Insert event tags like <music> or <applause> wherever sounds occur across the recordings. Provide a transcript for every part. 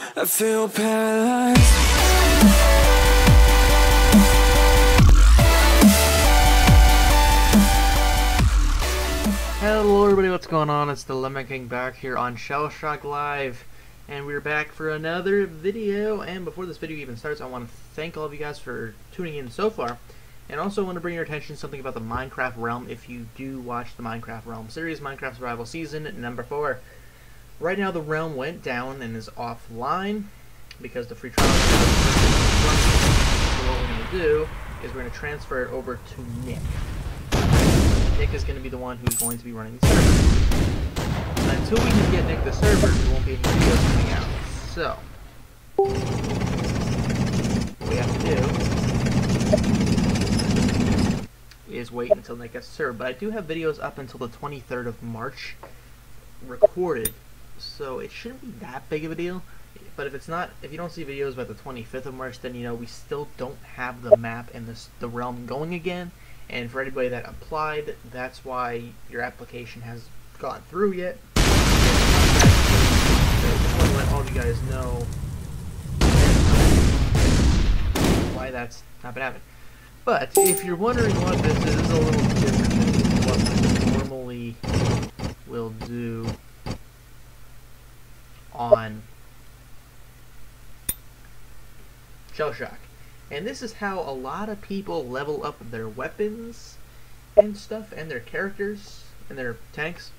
I feel paralyzed. Hello everybody, what's going on? It's the Lemon King back here on ShellShock Live and we're back for another video and before this video even starts I want to thank all of you guys for tuning in so far and also want to bring your attention to something about the Minecraft Realm if you do watch the Minecraft Realm series, Minecraft Survival Season number 4. Right now the realm went down and is offline because the free trial so what we're going to do is we're going to transfer it over to Nick. Nick is going to be the one who's going to be running the server. Until we can get Nick the server, there won't be any videos coming out. So, what we have to do is wait until Nick gets the server. But I do have videos up until the 23rd of March recorded, so it shouldn't be that big of a deal. But if it's not, if you don't see videos by the 25th of March, then you know we still don't have the map and this, the realm going again. And for anybody that applied, that's why your application has gone through yet. So just want to let all of you guys know why that's not been happening. But if you're wondering what this is, this is a little different than what normally will do on ShellShock. And this is how a lot of people level up their weapons and stuff, and their characters, and their tanks.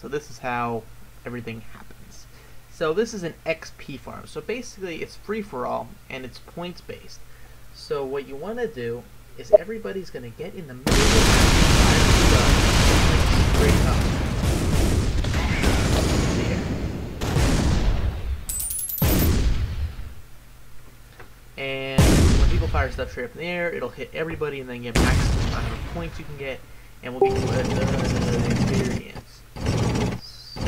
So this is how everything happens. So this is an XP farm. So basically it's free for all, and it's points based. So what you want to do is everybody's going to get in the middle of the straight up. And when people fire stuff straight up in the air, it'll hit everybody and then get maximum amount of points you can get, and we'll get a experience. So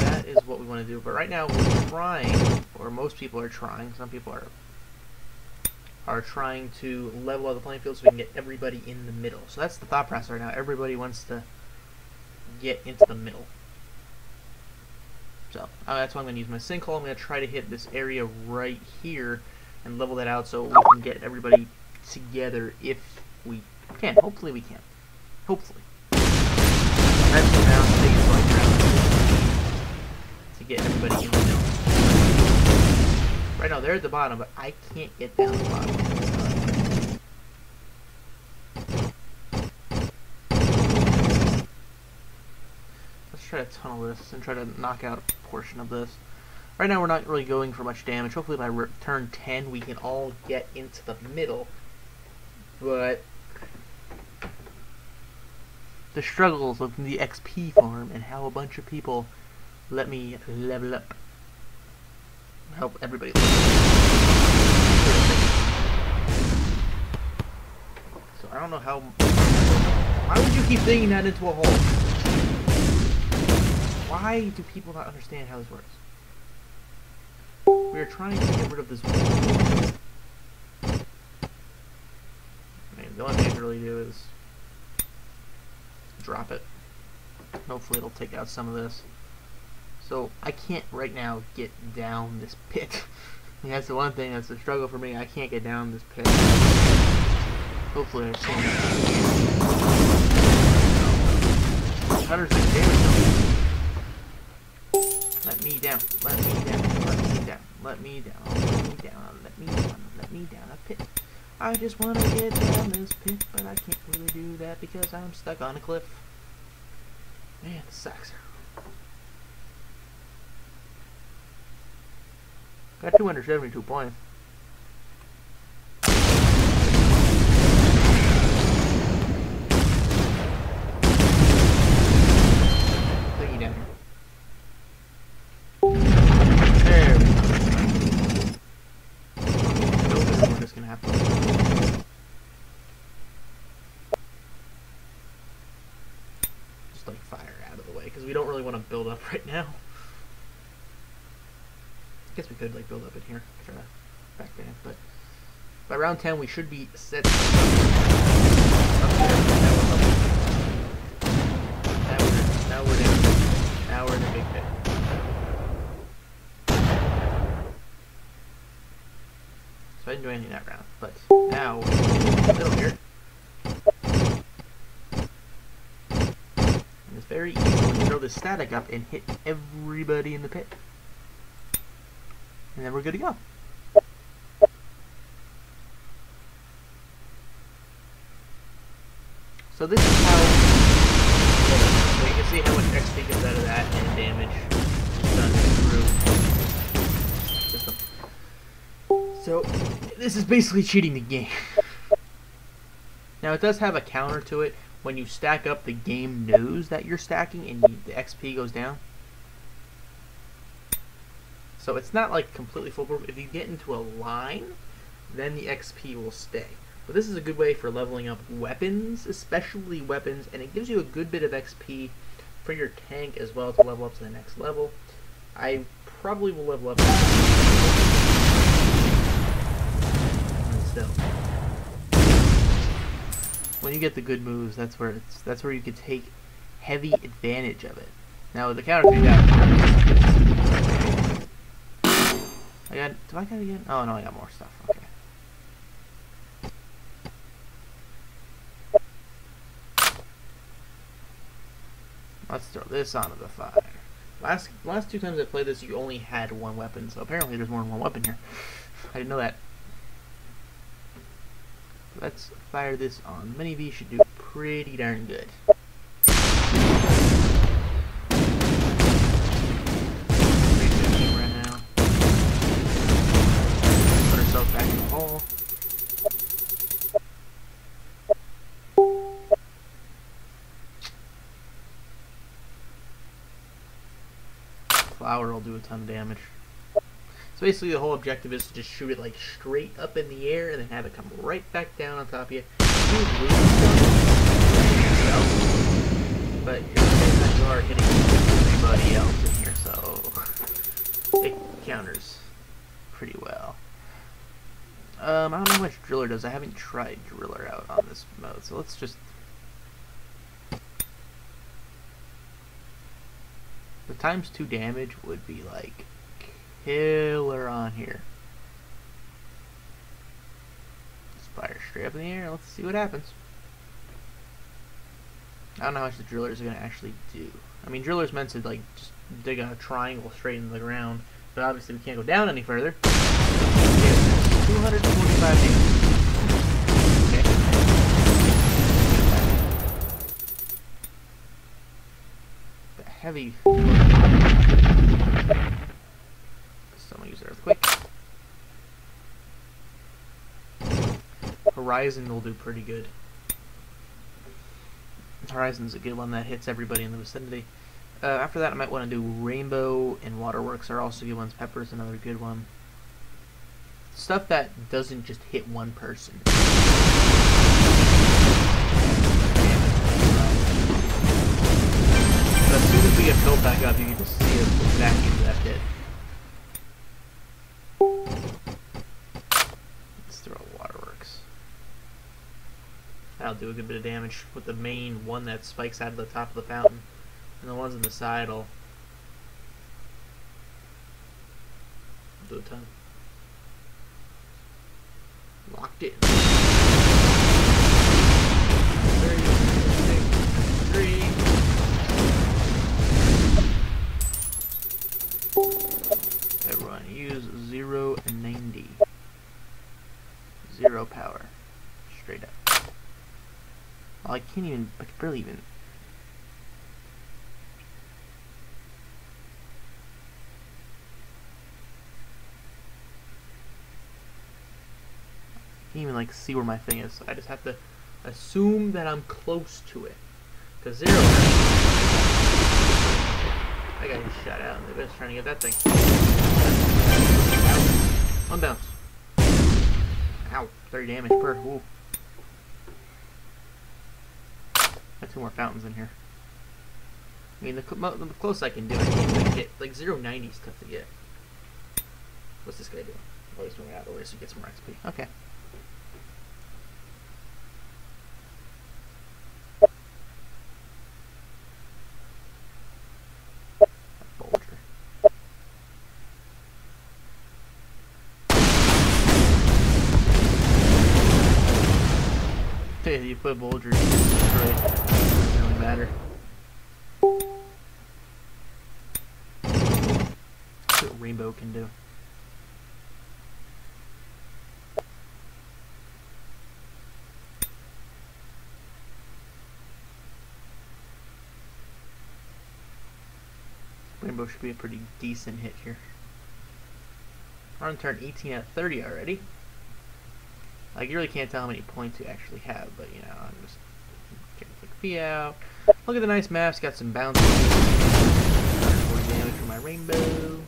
that is what we want to do. But right now we're trying, or most people are trying. Some people are are trying to level out the playing field so we can get everybody in the middle. So that's the thought process right now. Everybody wants to get into the middle. So uh, that's why I'm going to use my sinkhole. I'm going to try to hit this area right here and level that out so we can get everybody together if we can. Hopefully we can. Hopefully. That's round thing like to get everybody in the middle. Right now they're at the bottom, but I can't get down the bottom. Let's try to tunnel this and try to knock out a portion of this. Right now we're not really going for much damage. Hopefully by turn 10 we can all get into the middle. But the struggles of the XP farm and how a bunch of people let me level up. Help everybody So I don't know how... Why would you keep digging that into a hole? Why do people not understand how this works? We are trying to get rid of this. I mean, the only thing to really do is drop it. Hopefully it'll take out some of this. So, I can't right now get down this pit. <laughs> that's the one thing that's a struggle for me. I can't get down this pit. Hopefully I can. Cutters damage let me down. Let me down. Let me down. Let me down. Let me down. Let me down. A pit. I just want to get down this pit, but I can't really do that because I'm stuck on a cliff. Man, this sucks. Got 272 points. like fire out of the way because we don't really want to build up right now. I guess we could like build up in here, try to back there, but by round 10 we should be set Now we're in, now we're in a big pit. So I didn't do anything that round, but now we're the static up and hit everybody in the pit. And then we're good to go. So this is how so you can see how much XP comes out of that and damage done through system. So this is basically cheating the game. Now it does have a counter to it. When you stack up, the game knows that you're stacking and you, the XP goes down. So it's not like completely foolproof. If you get into a line, then the XP will stay. But this is a good way for leveling up weapons, especially weapons, and it gives you a good bit of XP for your tank as well to level up to the next level. I probably will level up When you get the good moves, that's where it's that's where you can take heavy advantage of it. Now with the counter to that I got do I got again? Oh no I got more stuff. Okay. Let's throw this onto the fire. Last last two times I played this, you only had one weapon, so apparently there's more than one weapon here. I didn't know that. Let's fire this on. Mini V should do pretty darn good. Flower will do a ton of damage. Basically the whole objective is to just shoot it like straight up in the air and then have it come right back down on top of you. But you are hitting everybody else in here, so it counters pretty well. Um, I don't know how much Driller does. I haven't tried Driller out on this mode, so let's just The times two damage would be like killer on here. Fire straight up in the air. Let's see what happens. I don't know how much the drillers are going to actually do. I mean, drillers meant to like just dig a triangle straight into the ground, but obviously we can't go down any further. 245 damage. heavy. Someone use earthquake. Horizon will do pretty good. Horizon's a good one that hits everybody in the vicinity. Uh, after that, I might want to do Rainbow and Waterworks are also good ones. Pepper's another good one. Stuff that doesn't just hit one person. as soon as we get built back up, you can just see us back into that pit. That'll do a good bit of damage with the main one that spikes out of the top of the fountain. And the ones on the side will do a ton. Locked in. Three, three. Everyone use 0 and 90. Zero power. Straight up. Well, I can't even, I can barely even. I can't even like see where my thing is, I just have to assume that I'm close to it. Cause zero I got shot out. I was trying to get that thing. One bounce. Ow. 30 damage per. Ooh. Got two more fountains in here. I mean, the, the close I can do, I like, get like 0 90 is tough to get. What's this guy doing? Oh, he's moving out of the way so he gets more XP. Okay. You put Bulger, destroy. Doesn't really matter. That's what Rainbow can do. Rainbow should be a pretty decent hit here. We're on turn 18 at 30 already. Like, you really can't tell how many points you actually have, but, you know, I'm just getting quick P out. Look at the nice maps, got some bounce. 40 damage for my rainbow.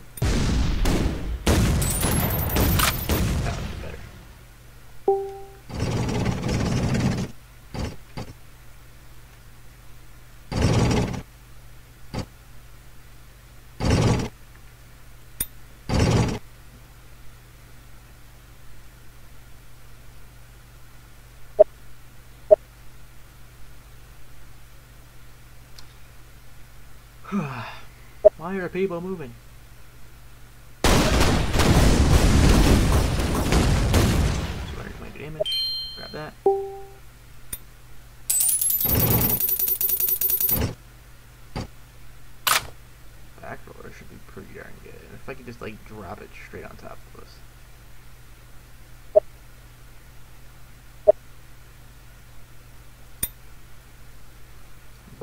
<sighs> Why are people moving? Damage. Grab that. Back roller should be pretty darn good. If I could just like drop it straight on top of us.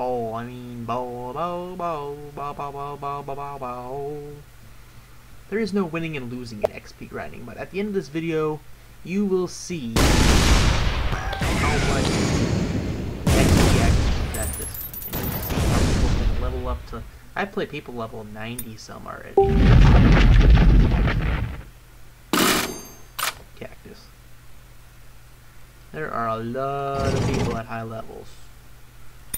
Bowl, I mean bowl, bowl, bowl, bowl, bowl, bowl, bowl, bowl, bowl. There is no winning and losing in XP grinding, but at the end of this video, you will see how much XP actually at this. And you'll see how people can level up to. I play people level 90 some already. Cactus. There are a lot of people at high levels.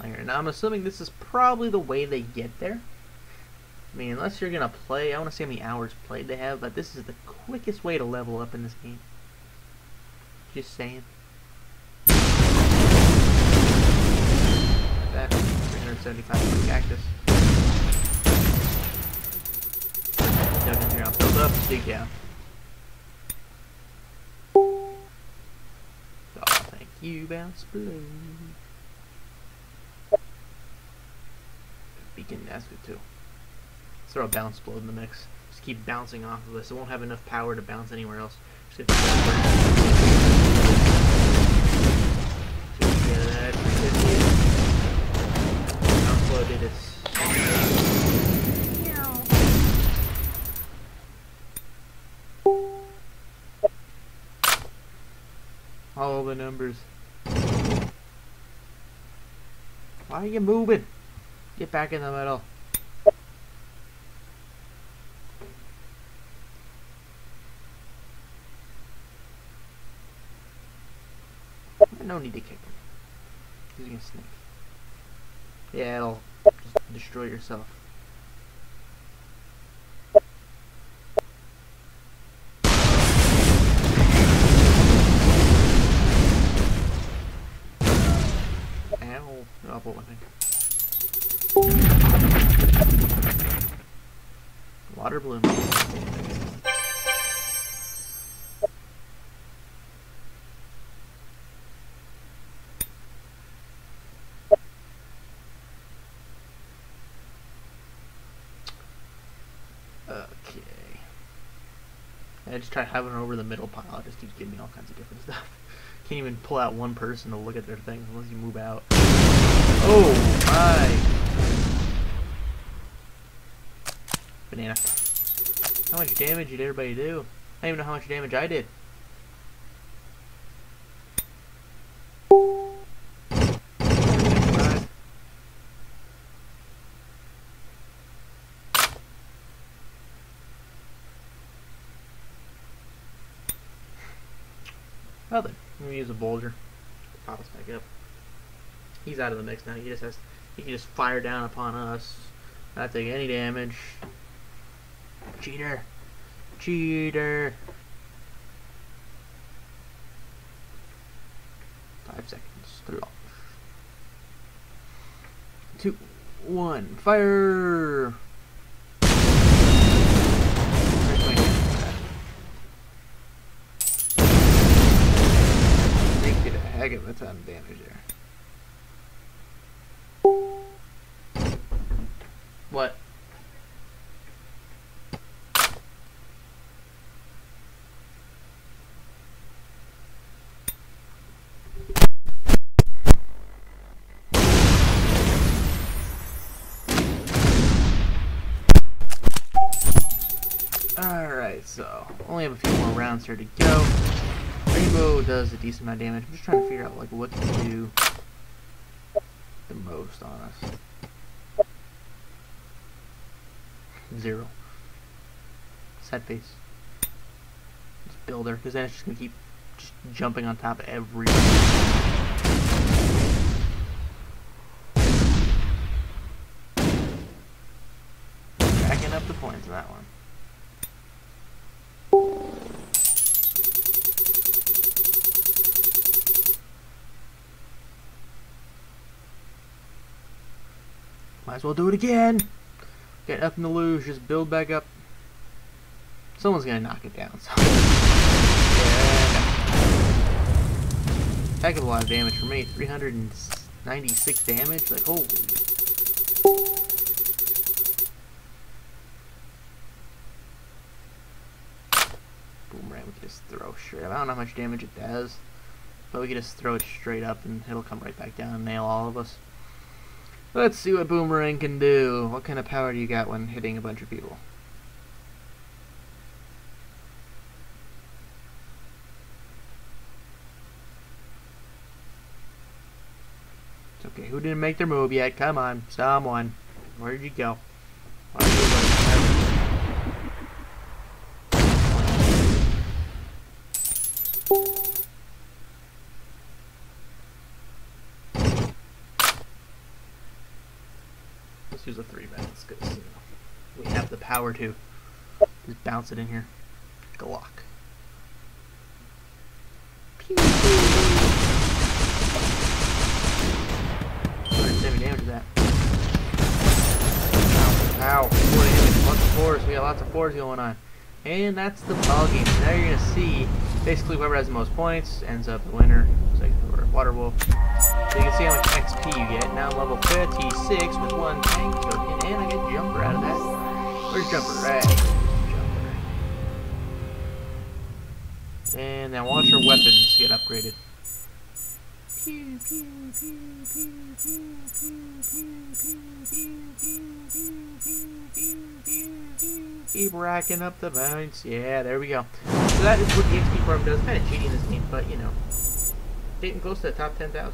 Now I'm assuming this is probably the way they get there. I mean, unless you're gonna play, I want to see how many hours played they have, but this is the quickest way to level up in this game. Just saying. That 375 cactus. Dug in here, build up, dig down. Oh, thank you, bounce blue. Beacon that's good too. Let's throw a bounce blow in the mix. Just keep bouncing off of this. It won't have enough power to bounce anywhere else. Just get that. All the numbers. Why are you moving? Get back in the middle. No need to kick him. He's gonna snake. Yeah, it'll just destroy yourself. Okay. I just try having over the middle pile. It just keeps giving me all kinds of different <laughs> stuff. Can't even pull out one person to look at their things unless you move out. Oh my! Banana. How much damage did everybody do? I don't even know how much damage I did. Well then, I'm gonna use a Bulger. Pop us back up. He's out of the mix now. He just has he can just fire down upon us. Not take any damage. Cheater. Cheater. Five seconds. to launch. Two. One. Fire. Take it a heck of a ton of damage there. Alright, so only have a few more rounds here to go. Rainbow does a decent amount of damage. I'm just trying to figure out like what to do the most on us. Zero. Set face. Just builder, because then it's just gonna keep just jumping on top of every Backing up the points in that one. Might as well do it again. Got nothing to lose. Just build back up. Someone's gonna knock it down. So. Heck of a lot of damage for me. 396 damage. Like holy. Boomerang. We can just throw straight up. I don't know how much damage it does, but we can just throw it straight up and it'll come right back down and nail all of us. Let's see what Boomerang can do. What kind of power do you got when hitting a bunch of people? It's okay. Who didn't make their move yet? Come on. Someone. Where did you go? Use a three bounce because you know, we have the power to just bounce it in here. Glock. Pew, pew. 270 damage to that. Ow, ow, lots of fours, we got lots of fours going on. And that's the ball game. Now you're gonna see basically whoever has the most points ends up the winner. Like Water Wolf. So you can see how much XP you get. Now I'm level 56 with one tank token, and I get Jumper out of that. Where's Jumper? Right. Jumper. And now watch your weapons get upgraded. Keep racking up the points. Yeah, there we go. So that is what the XP farm does. Kind of cheating this game, but you know, getting close to the top 10,000.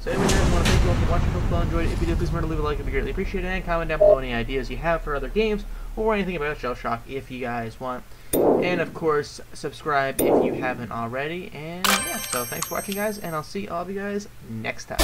So anyway, guys, I want to thank you all for watching. Hope you all enjoyed it. If you did, please remember to leave a like. It'd be greatly appreciated. And comment down below any ideas you have for other games or anything about ShellShock if you guys want. And of course, subscribe if you haven't already. And yeah, so thanks for watching, guys, and I'll see all of you guys next time.